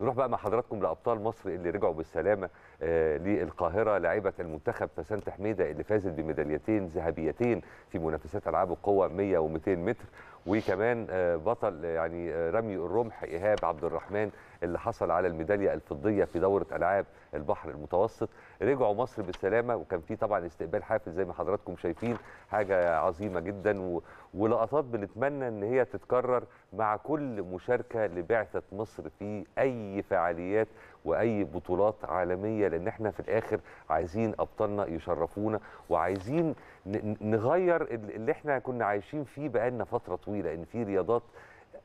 نروح بقى مع حضراتكم لأبطال مصر اللي رجعوا بالسلامة آه للقاهرة لاعبة المنتخب فسنت حميدة اللي فازت بميداليتين ذهبيتين في منافسات ألعاب القوة 100 و200 متر. وكمان آه بطل يعني آه رمي الرمح إيهاب عبد الرحمن اللي حصل على الميدالية الفضية في دورة ألعاب البحر المتوسط رجعوا مصر بالسلامة وكان في طبعا استقبال حافل زي ما حضراتكم شايفين حاجة عظيمة جدا. ولقطات بنتمنى إن هي تتكرر مع كل مشاركة لبعثة مصر في أي فعاليات وأي بطولات عالمية لأن إحنا في الآخر عايزين أبطالنا يشرفونا وعايزين نغير اللي إحنا كنا عايشين فيه بقالنا فترة طويلة إن في رياضات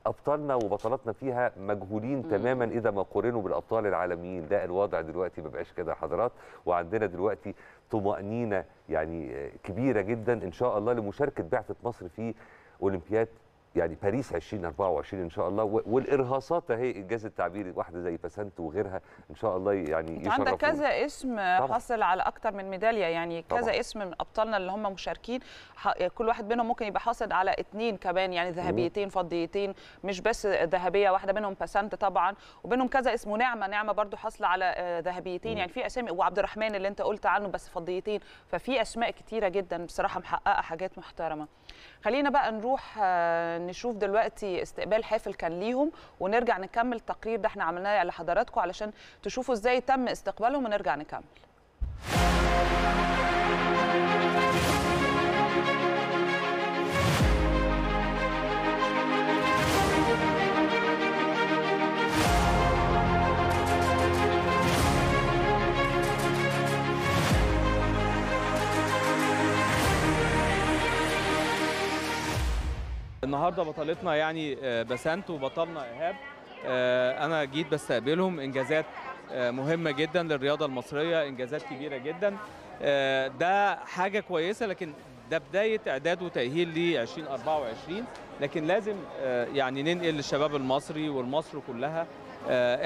أبطالنا وبطلاتنا فيها مجهولين مم. تماما إذا ما قورنوا بالأبطال العالميين لا الوضع دلوقتي ما بقاش كده يا حضرات وعندنا دلوقتي طمأنينة يعني كبيرة جدا إن شاء الله لمشاركة بعثة مصر في أولمبياد يعني باريس 2024 إن شاء الله والإرهاصات اهي انجاز التعبير واحدة زي فسنت وغيرها إن شاء الله يعني أنت عندك كذا اسم طبعا. حصل على أكتر من ميدالية يعني كذا طبعا. اسم من أبطالنا اللي هم مشاركين كل واحد منهم ممكن يبقى حاصل على اثنين كمان يعني ذهبيتين فضيتين مش بس ذهبية واحدة منهم بسنت طبعا وبينهم كذا اسم ونعمة نعمة برضو حاصلة على ذهبيتين يعني في أسامي وعبد الرحمن اللي أنت قلت عنه بس فضيتين ففي أسماء كتيرة جدا بصراحة محققة حاجات محترمة خلينا بقى نروح نشوف دلوقتي استقبال حافل كان ليهم ونرجع نكمل التقرير ده إحنا عملناه لحضراتكم علشان تشوفوا إزاي تم استقبالهم ونرجع نكمل. النهارده بطلتنا يعني بسنت وبطلنا إيهاب. أنا جيت بستقبلهم. إنجازات مهمة جدا للرياضة المصرية إنجازات كبيرة جدا. ده حاجة كويسة لكن ده بداية إعداد وتأهيل ل 2024 لكن لازم يعني ننقل للشباب المصري والمصر كلها.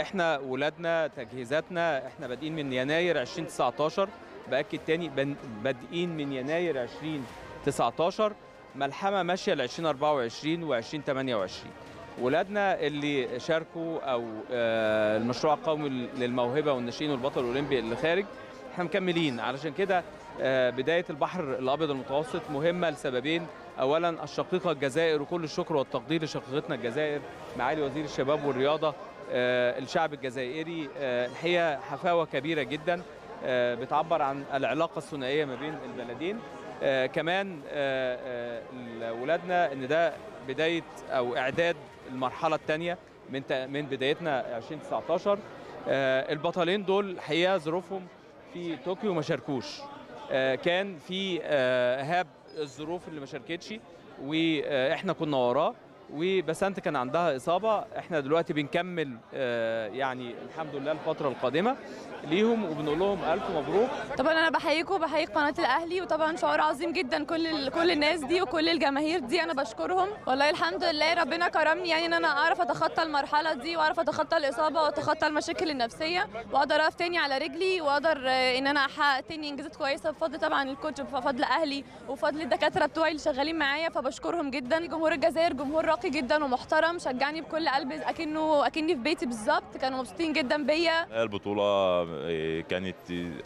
إحنا ولادنا تجهيزاتنا إحنا بادئين من يناير 2019 بأكد تاني بادئين من يناير 2019 ملحمة ماشية ل 2024 و 2028 ولادنا اللي شاركوا أو المشروع القومي للموهبة والناشئين والبطل الأولمبي اللي خارج إحنا مكملين. علشان كده بداية البحر الأبيض المتوسط مهمة لسببين. اولا الشقيقة الجزائر وكل الشكر والتقدير لشقيقتنا الجزائر معالي وزير الشباب والرياضة الشعب الجزائري. الحقيقة حفاوة كبيرة جدا بتعبر عن العلاقة الثنائية ما بين البلدين. آه كمان آه آه ولادنا إن ده بداية أو إعداد المرحلة الثانية من من بدايتنا 2019 آه البطلين دول الحقيقة ظروفهم في طوكيو ما شاركوش. آه كان في آه ايهاب الظروف اللي ما شاركتش وإحنا كنا وراه. وبسنت كان عندها إصابة. إحنا دلوقتي بنكمل آه يعني الحمد لله الفترة القادمة ليهم وبنقول لهم ألف مبروك. طبعا أنا بحييكم وبحيي قناة الأهلي وطبعا شعور عظيم جدا كل كل الناس دي وكل الجماهير دي أنا بشكرهم. والله الحمد لله ربنا كرمني يعني إن أنا أعرف أتخطى المرحلة دي وأعرف أتخطى الإصابة وأتخطى المشاكل النفسية وأقدر أقف تاني على رجلي وأقدر إن أنا أحقق تاني إنجازات كويسة بفضل طبعا الكوتش بفضل أهلي وفضل الدكاترة بتوعي اللي شغالين معايا. فبشكرهم جدا. جمهور الجزائر جمهور راقي جدا ومحترم شجعني بكل قلب اكنه أكني في بيتي بالظبط. كانوا مبسوطين جدا بيا. البطولة كانت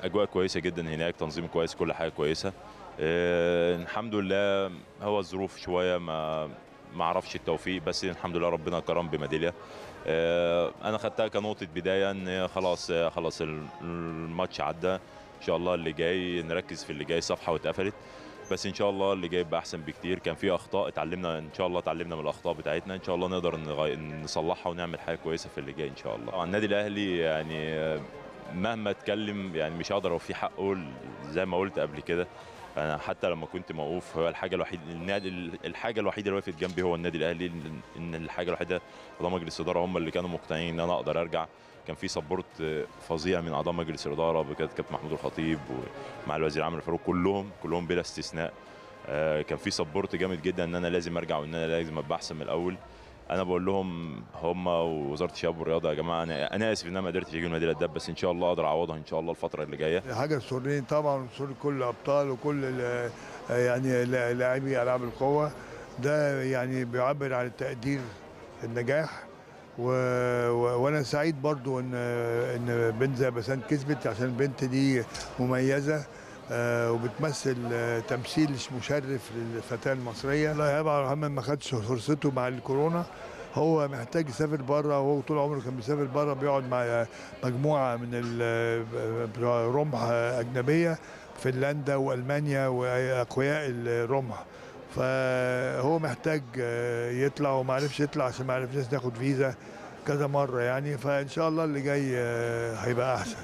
أجواء كويسة جدا هناك تنظيم كويس كل حاجة كويسة. أه الحمد لله هو الظروف شوية ما ما أعرفش التوفيق بس الحمد لله ربنا كرم بميدالية. أه أنا خدتها كنقطة بداية إن خلاص خلاص الماتش عدى. إن شاء الله اللي جاي نركز في اللي جاي صفحة واتقفلت. بس إن شاء الله اللي جاي يبقى أحسن بكتير. كان في أخطاء اتعلمنا إن شاء الله اتعلمنا من الأخطاء بتاعتنا. إن شاء الله نقدر نصلحها ونعمل حاجة كويسة في اللي جاي إن شاء الله. النادي الأهلي يعني مهما اتكلم يعني مش هقدر اوفيه حقه زي ما قلت قبل كده. أنا حتى لما كنت موقوف هو الحاجة الوحيده النادي الحاجة الوحيدة اللي وقفت جنبي هو النادي الأهلي ان الحاجة الوحيدة اعضاء مجلس الإدارة هم اللي كانوا مقتنعين إن أنا أقدر أرجع. كان في سبورت فظيع من اعضاء مجلس الإدارة بكابتن كابتن محمود الخطيب ومع الوزير عمرو فاروق كلهم كلهم بلا استثناء. كان في سبورت جامد جدا إن أنا لازم أرجع وإن أنا لازم أبقى أحسن من الأول. أنا بقول لهم هم ووزاره الشباب والرياضه يا جماعة أنا أنا اسف ان أنا ما قدرتش أجيب الميداليه الذهب بس ان شاء الله أقدر اعوضها ان شاء الله الفترة اللي جاية. حاجة تسرني طبعا وتسر كل الابطال وكل يعني لاعبي العاب القوه ده يعني بيعبر عن التقدير النجاح. و... و... وأنا سعيد برضو ان ان بنت زي بسنت كسبت عشان البنت دي مميزه. وبتمثل آه، تمثيل مشرف للفتاة المصرية. الله عبد الرحمن ما خدش فرصته مع الكورونا. هو محتاج يسافر بره وهو طول عمره كان بيسافر بره بيقعد مع مجموعة من ال- بتوع رمح أجنبية فنلندا وألمانيا وأقوياء الرمح. فهو محتاج آه، يطلع وما عرفش يطلع عشان ما عرفناش ناخد فيزا كذا مرة يعني. فإن شاء الله اللي جاي آه، هيبقى أحسن.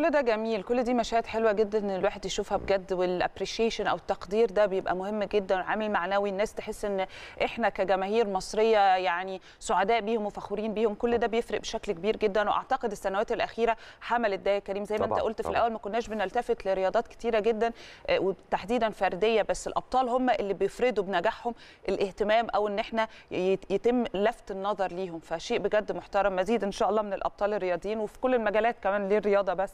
كل ده جميل كل دي مشاهد حلوة جدا إن الواحد يشوفها بجد والابريشيشن أو التقدير ده بيبقى مهم جدا عامل معنوي الناس تحس إن إحنا كجماهير مصرية يعني سعداء بيهم وفخورين بيهم كل ده بيفرق بشكل كبير جدا. وأعتقد السنوات الأخيرة حملت ده يا كريم زي ما أنت قلت في طبعاً. الأول ما كناش بنلتفت لرياضات كتيرة جدا آه، وتحديدا فردية بس الأبطال هم اللي بيفردوا بنجاحهم الاهتمام أو إن إحنا يت- يتم لفت النظر ليهم. فشيء بجد محترم مزيد إن شاء الله من الأبطال الرياضيين وفي كل المجالات كمان للرياضة بس.